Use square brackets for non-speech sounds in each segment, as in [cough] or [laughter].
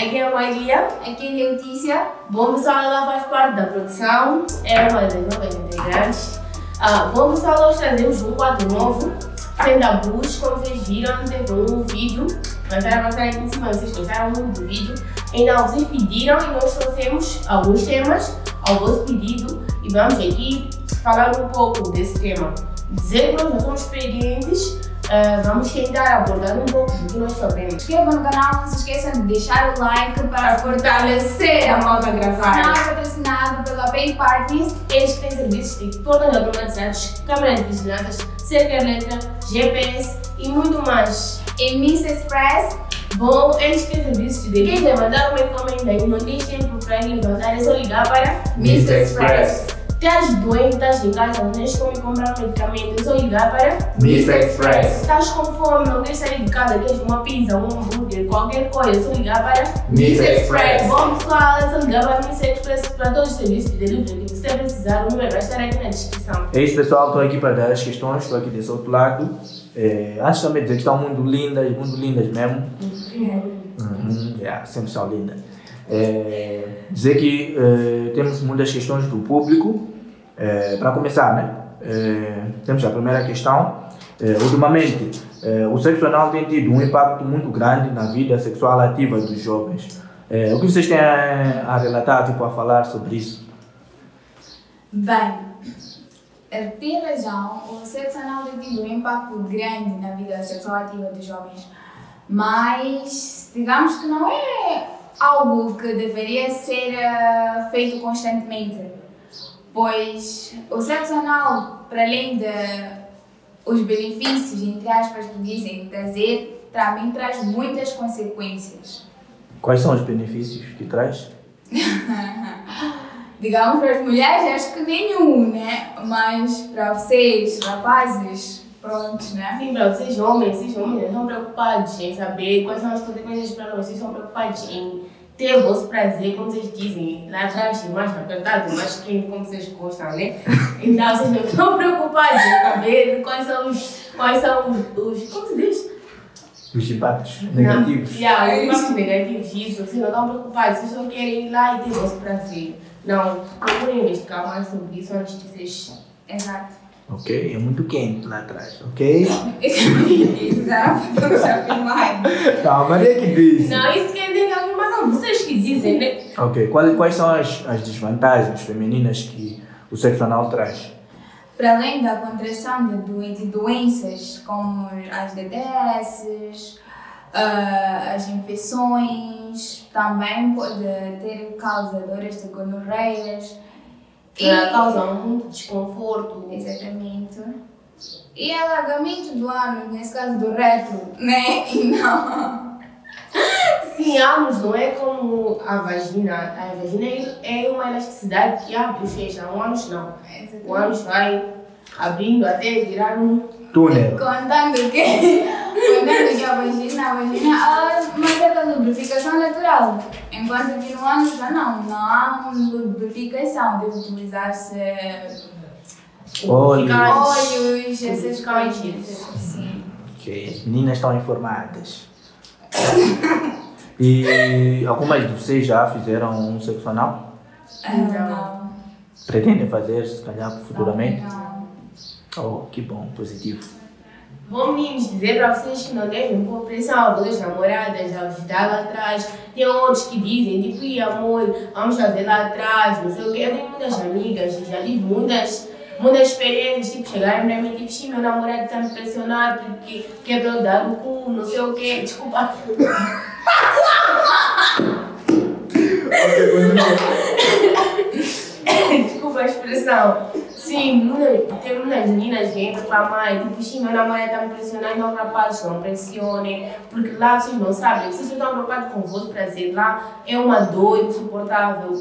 Aqui é a Maria. Aqui é a Letícia. Bom pessoal, ela faz parte da produção, é uma das novas integrantes. Ah, bom pessoal, hoje trazemos um quadro novo, sem tabus, como vocês viram, teve um vídeo, mas era passar aqui em cima, vocês gostaram muito do vídeo. Então vocês pediram e nós trouxemos alguns temas ao vosso pedido e vamos aqui falar um pouco desse tema. Dizer que nós não somos experientes, Uh, vamos tentar abordar um pouco do que nós sabemos. Inscrevam no canal, não se esqueçam de deixar o like para fortalecer a malta gravar. Canal patrocinado pela Pay Parties. Eles têm serviços de portas automatizados, câmeras de vigilância, cerca letra, GPS e muito mais. E Miss Express Bom, eles têm serviços de quem levantar uma encomenda e não tem tempo para levantar, é só ligar para Miss Express. Estás doente, estás em casa, não tens como comprar medicamento, é só ligar para Mr. Express. Estás com fome, não queres sair de casa, queres uma pizza, um hambúrguer, qualquer coisa, é só ligar para Mr. Express. Bom pessoal, é só ligar para Mr. Express para todos os serviços de delivery. Se você precisar, o número vai estar aqui na descrição. É isso pessoal, estou aqui para dar as questões, estou aqui desse outro lado. É, antes também dizer que estão muito lindas, muito lindas mesmo. Uhum, yeah, sempre são lindas. É, dizer que é, temos muitas questões do público. É, para começar, né? É, temos a primeira questão. É, ultimamente, o sexo anal tem tido um impacto muito grande na vida sexual ativa dos jovens. o que vocês têm a, a relatar, tipo, a falar sobre isso? Bem, tem razão, o sexo anal tem tido um impacto grande na vida sexual ativa dos jovens, mas digamos que não é algo que deveria ser feito constantemente, pois o sexo anal, para além de os benefícios, entre aspas, que dizem trazer, também traz muitas consequências. Quais são os benefícios que traz? [laughs] Digamos para as mulheres, acho que nenhum, né? Mas para vocês, rapazes, prontos, né? Sim, para vocês homens, vocês homens estão preocupados em saber quais são as consequências para nós, vocês estão preocupados em ter o vosso prazer, como vocês dizem, lá atrás, mais apertado, mais quente, como vocês gostam, né? [laughs] Então vocês não estão preocupados em saber quais são os, quais são os, os como se diz? Os impactos negativos. Não, yeah, os impactos negativos, isso, vocês não estão preocupados, vocês só querem ir lá e ter o vosso prazer. Não, procurem investigar mais sobre isso antes de vocês. Exato. Ok? É muito quente lá atrás, ok? [laughs] isso já podemos afirmar. Não, Maria que diz. Não, isso quem tem vocês que dizem, né? Ok. Quais, quais são as, as desvantagens femininas que o sexo anal traz? Para além da contração de, de doenças como as DDS, uh, as infecções, também pode ter causadoras de gonorreias. Que e causam muito desconforto. Exatamente. E alargamento do ânus, nesse caso do reto, né? [laughs] E não. Sim, ânus não é como a vagina. A vagina é uma elasticidade que abre e fecha. O ânus não. O ânus vai abrindo até virar um túnel. Contando que, contando que a vagina, a vagina há uma certa lubrificação natural. Enquanto que no ânus já não, não há lubrificação. Deve utilizar-se Óleo. óleos, essas coisas. Sim. Ok, as meninas estão informadas. [laughs] e algumas de vocês já fizeram um sexo anal? Não. Pretendem fazer, se calhar, futuramente? Não. Oh, que bom, positivo. Bom, meninos, dizer para vocês que não devem pôr pressão pelas namoradas, a visitar lá atrás. Tem outros que dizem, tipo, e amor, vamos fazer lá atrás, não sei o quê. Eu tenho muitas amigas, já tive muitas, muitas experiências, tipo, chegarem para mim, tipo, sim, meu namorado está me pressionar porque quebrou dar o cu, não sei o quê. Desculpa. Desculpa a expressão. Sim, muitas, tem muitas meninas entram para a mãe, tipo, sim, meu namorado está me pressionando, não, rapazes, não pressionem, porque lá vocês não sabem, vocês estão preocupados com o vosso prazer, lá é uma dor insuportável.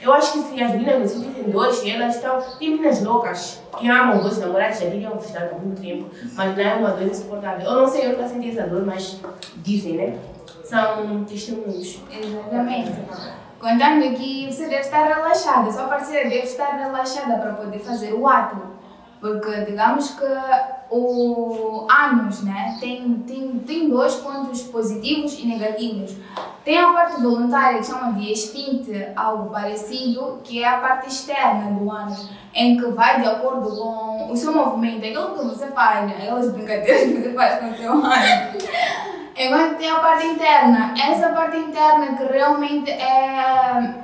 Eu acho que se as meninas não sentem dores, elas estão. Tem meninas loucas que amam os namorados, já teriam gostado há muito tempo, mas não é uma dor insuportável. Eu não sei, eu nunca senti essa dor, mas dizem, né? São testemunhos. Exatamente. Contando que você deve estar relaxada, sua parceira deve estar relaxada para poder fazer o ato. Porque digamos que o ânus né, tem, tem, tem dois pontos positivos e negativos. Tem a parte voluntária que chama de esfinte, algo parecido, que é a parte externa do ânus, em que vai de acordo com o seu movimento, aquilo que você faz, aquelas brincadeiras que você faz com o seu ânus. Enquanto tem a parte interna, essa parte interna que realmente é,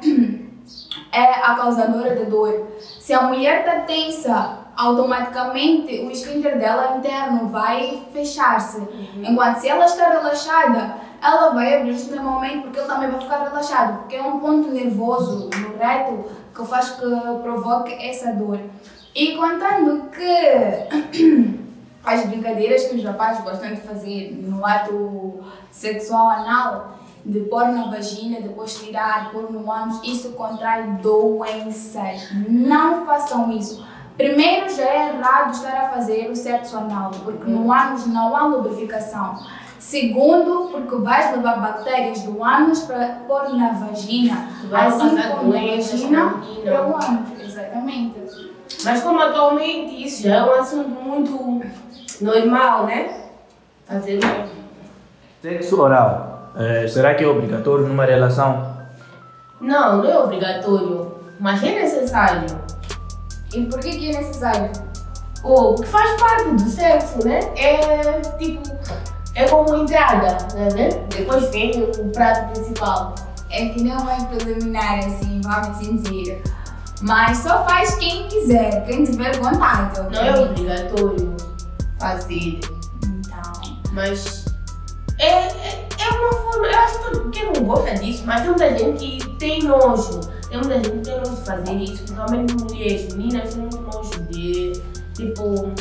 é a causadora de dor. Se a mulher está tensa, automaticamente o esfíncter dela interno vai fechar-se. Uhum. Enquanto se ela está relaxada, ela vai abrir-se normalmente porque ele também vai ficar relaxado, porque é um ponto nervoso no reto que faz que provoque essa dor. E contando que [coughs] as brincadeiras que os rapazes gostam de fazer no ato sexual anal, de pôr na vagina, depois tirar, pôr no ânus, isso contrai doenças. Não façam isso. Primeiro, já é errado estar a fazer o sexo anal, porque no ânus não há lubrificação. Segundo, porque vais levar bactérias do ânus para pôr na vagina. Vai assim como a vagina para o ânus. Exatamente. Mas como atualmente isso já é um assunto muito normal, né? Fazer Sexo oral. É, será que é obrigatório numa relação? Não, não é obrigatório, mas é necessário. E por que, que é necessário? Oh, porque faz parte do sexo, né? É tipo, é como entrada, né? Depois vem o prato principal. É que não é preliminar assim, vamos dizer. Mas só faz quem quiser, quem tiver vontade. Não é obrigatório fazer. Então. Mas é, é, é uma forma. Eu acho que quem não gosta disso, mas tem muita gente que tem nojo. Tem muita gente que de fazer isso, principalmente mulheres, meninas têm muito nojo de tipo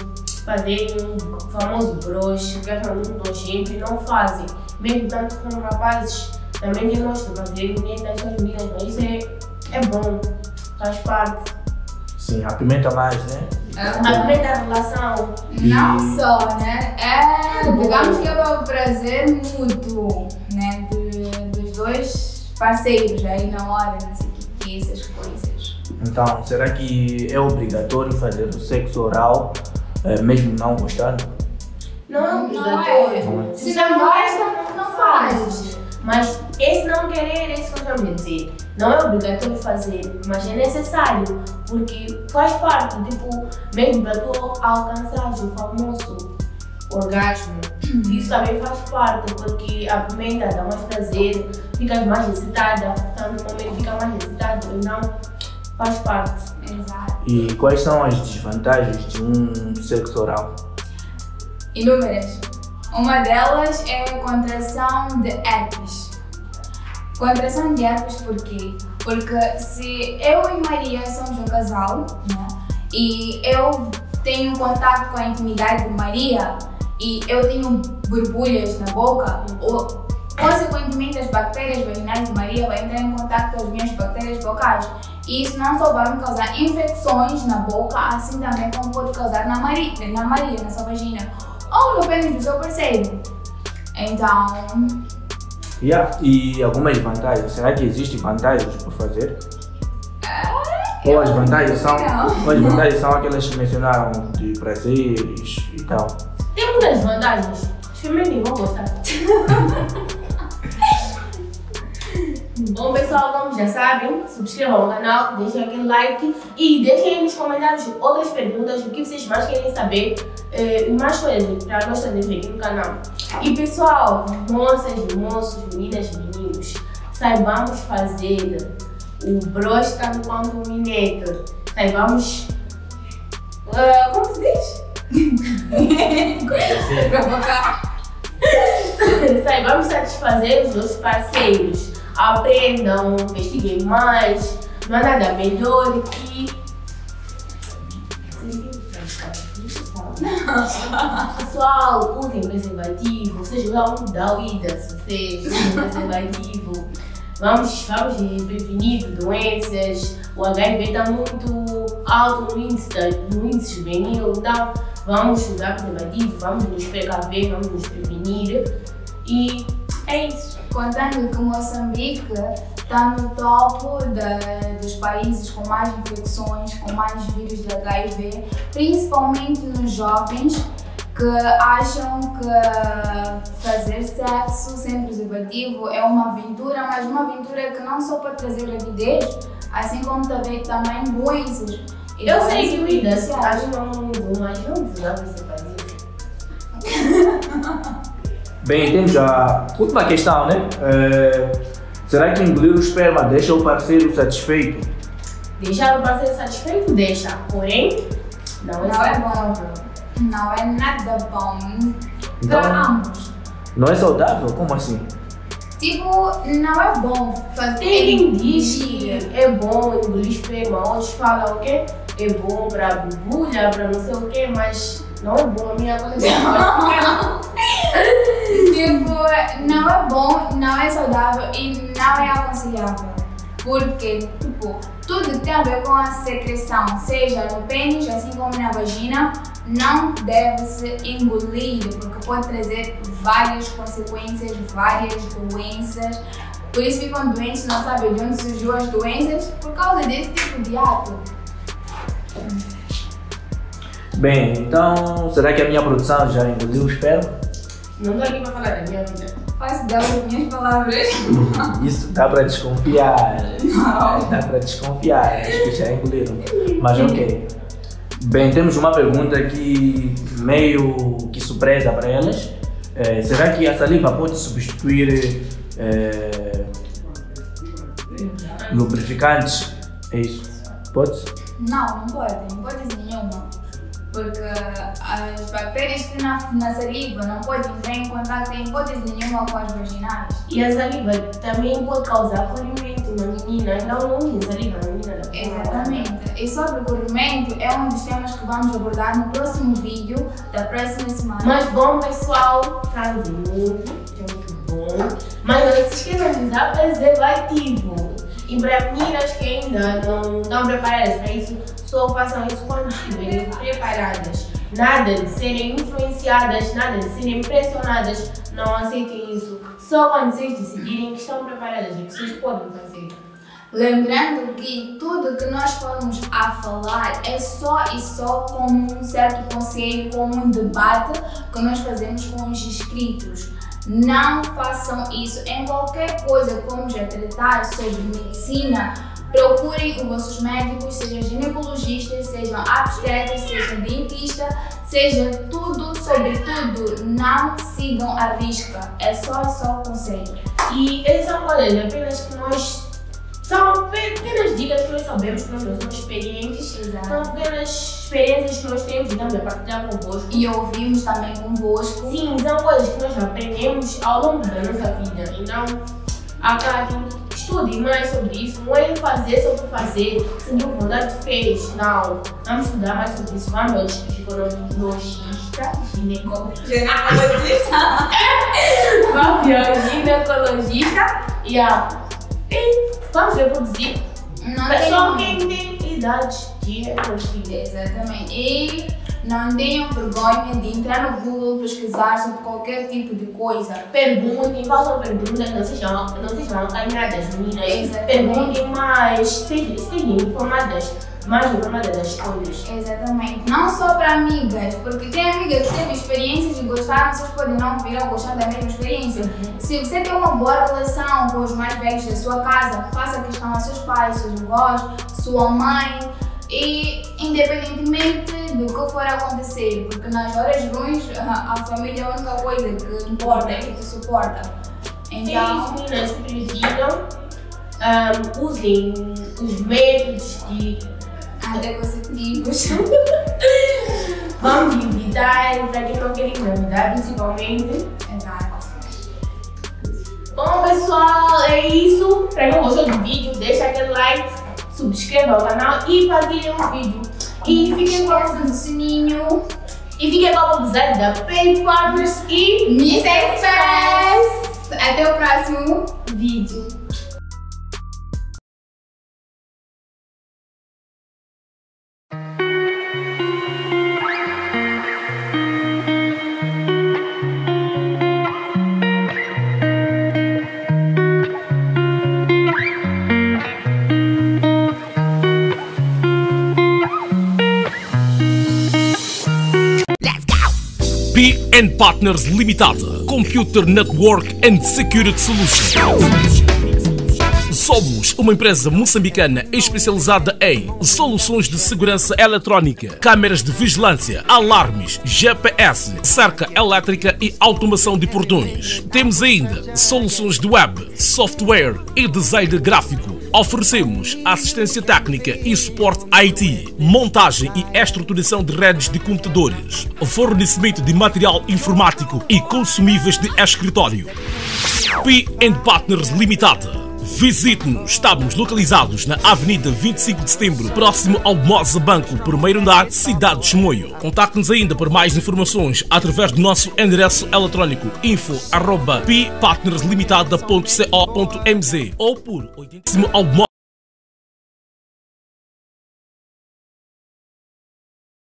fazer um famoso broche, que é muito nojento e não fazem. Mesmo tanto como rapazes também têm nojo de fazer, ninguém das suas meninas, mas isso é, é bom, faz parte. Sim, apimenta mais, né? Apimenta a relação. Não só, né? É, digamos que é o prazer mútuo, né? De, dos dois parceiros aí na hora, não essas coisas. Então, será que é obrigatório fazer o sexo oral, é, mesmo não gostando? Não é obrigatório. Não é. Se não gosta, não, não faz. Mas esse não querer, esse que eu quero dizer. Não é obrigatório fazer, mas é necessário, porque faz parte, tipo, mesmo para tu alcançar o famoso orgasmo. Isso também faz parte, porque a pimenta dá mais prazer, ficas mais excitada, tá no momento fica mais excitado, então faz parte. Exato. E quais são as desvantagens de um sexo oral? Inúmeras. Uma delas é a contração de herpes. Contração de herpes por quê? Porque se eu e Maria somos um casal né, e eu tenho contato com a intimidade de Maria e eu tenho borbulhas na boca, ou, consequentemente as bactérias vaginais de Maria vão entrar em contato com as minhas bactérias vocais. E isso não só vai me causar infecções na boca, assim também como pode causar na Maria, na, Maria, na sua vagina, ou no pênis do seu parceiro. Então, Yeah. E algumas vantagens. Será que existem vantagens por fazer? Ou as vantagens são, ou as vantagens são aquelas que mencionaram de prazeres e tal? Tem muitas vantagens. Experimentem, vão gostar. [laughs] Bom pessoal, como já sabem, subscrevam o canal, deixem aquele like e deixem aí nos comentários outras perguntas, o que vocês mais querem saber eh, mais coisas para nós trazer aqui no canal. E pessoal, moças, moços, meninas, meninos, saibamos fazer o brosca enquanto mineta. Saibamos. Uh, como se diz? provocar. [laughs] saibamos satisfazer os nossos parceiros. Aprendam, investiguem mais. Não há nada melhor que Pessoal, usem preservativo, vocês vão dar vida se vocês usem preservativo. Vamos, vamos prevenir doenças. O HIV está muito alto no índice, no índice juvenil, então vamos usar preservativo, vamos nos precaver, vamos nos prevenir. E é isso. Contando que Moçambique está no topo dos países com mais infecções, com mais vírus de HIV, principalmente nos jovens, que acham que fazer sexo sem preservativo é uma aventura, mas uma aventura que não só pode trazer gravidez, assim como também, também doenças. Eu sei que doenças vida, iniciais. acho que não mudou, mas vamos você fazer. Bem, temos a última questão, né? É, será que engolir o esperma deixa o parceiro satisfeito? Deixar o parceiro satisfeito? Deixa. Porém, não é Não é saudável. Não é nada bom Então- para ambos. Não é saudável? Como assim? Tipo, não é bom fazer. Tem quem diz que é bom engolir esperma, outros falam o quê? É bom pra bebulha, pra não sei o quê, mas não é bom a minha [laughs] coleção. [laughs] Tipo, não é bom, não é saudável e não é aconselhável. Porque, tipo, tudo que tem a ver com a secreção, seja no pênis, assim como na vagina, não deve se engolir, porque pode trazer várias consequências, várias doenças. Por isso ficam doentes, não sabem de onde surgiu as doenças, por causa desse tipo de ato. Bem, então será que a minha produção já engoliu o esperma? Não tô aqui pra falar da minha vida. Dar as minhas palavras? [laughs] Isso dá para desconfiar. Dá para desconfiar, acho que já engoliram. Mas ok. Bem, temos uma pergunta que meio que surpresa para elas. É, será que a saliva pode substituir é, lubrificantes? É isso? Pode? Não, não pode, não pode. Porque as bactérias que na, na saliva não podem entrar em contato em hipótese nenhuma com as vaginais. E a saliva também pode causar corrimento na menina, não usa saliva na menina. não. Exatamente. E sobre o corrimento é um dos temas que vamos abordar no próximo vídeo da próxima semana. Mas bom pessoal, transem muito, é muito bom. Mas não se esqueçam de usar preservativo. E para meninas que ainda não estão preparadas para isso, só façam isso quando estiverem preparadas. Nada de serem influenciadas, nada de serem pressionadas. Não aceitem isso. Só quando vocês decidirem que estão preparadas e que vocês podem fazer. Lembrando que tudo que nós formos a falar é só e só como um certo conselho, como um debate que nós fazemos com os inscritos. Não façam isso em qualquer coisa vamos a tratar sobre medicina. Procurem os vossos médicos, sejam ginecologistas, sejam obstetras, sejam dentista, seja tudo sobre tudo. Não sigam a risca. É só só conselho. E essas são coisas apenas que nós. São pequenas dicas que nós sabemos que nós somos experientes. Exato. São pequenas experiências que nós temos e também a partilhar convosco. E ouvimos também convosco. Sim, são coisas que nós aprendemos ao longo da nossa vida. Então, acatem, estudem mais sobre isso. Não é fazer sobre fazer, se não vontade fez. Não. Vamos estudar mais sobre isso. Vamos ginecologista, ginecologista. Vamos [laughs] ginecologista e a. E vamos reproduzir. Não tenham, quem tem idade de reproduzir. exatamente. E não tenham vergonha de entrar no Google pesquisar sobre qualquer tipo de coisa. Perguntem, façam perguntas, não sejam, não sejam meninas. Exatamente. Perguntem mais, sejam, informadas, mais informadas das coisas. Exatamente. Não só para amigas, porque tem amigas que têm experiências e gostaram, vocês podem não vir a gostar da mesma experiência. Se você tem uma boa relação com os mais velhos da sua casa, faça questão a seus pais, seus avós, sua mãe. E independentemente do que for acontecer, porque nas horas ruins a, a família é a única coisa que importa e que suporta. Então, Então, meninas, sempre digam, ahm, usem os métodos de anticonceptivos. [laughs] vamos evitar, para quem não quer engravidar, principalmente. Exato. Bom, pessoal, é isso. Para quem gostou do vídeo, deixa aquele like, subscreva o canal e partilhem o vídeo. E fiquem com a do sininho. E fiquem com a publicidade da Pay Partners e Miss Express! Até o próximo vídeo. P Partners Limitada, Computer Network and Security Solutions. Somos uma empresa moçambicana especializada em soluções de segurança eletrónica, câmeras de vigilância, alarmes, GPS, cerca elétrica e automação de portões. Temos ainda soluções de web, software e design gráfico Oferecemos assistência técnica e suporte IT, montagem e estruturação de redes de computadores, fornecimento de material informático e consumíveis de escritório. P Partners Limitada. Visite-nos. Estamos localizados na Avenida 25 de Setembro, próximo ao Moza Banco, primeiro andar, Cidade de Chimoio. Contacte-nos ainda por mais informações através do nosso endereço eletrónico info.ppartnerslimitada.co.mz ou por 80 ao